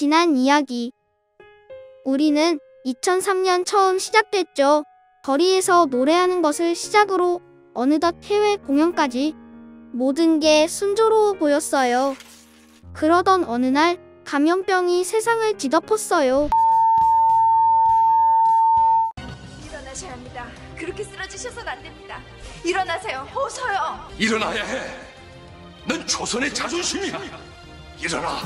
지난 이야기. 우리는 2003년 처음 시작됐죠. 거리에서 노래하는 것을 시작으로 어느덧 해외 공연까지 모든 게 순조로워 보였어요. 그러던 어느 날 감염병이 세상을 뒤덮었어요. 일어나셔야 합니다. 그렇게 쓰러지셔선 안 됩니다. 일어나세요. 어서요. 일어나야 해. 넌 조선의 자존심이야. 일어나.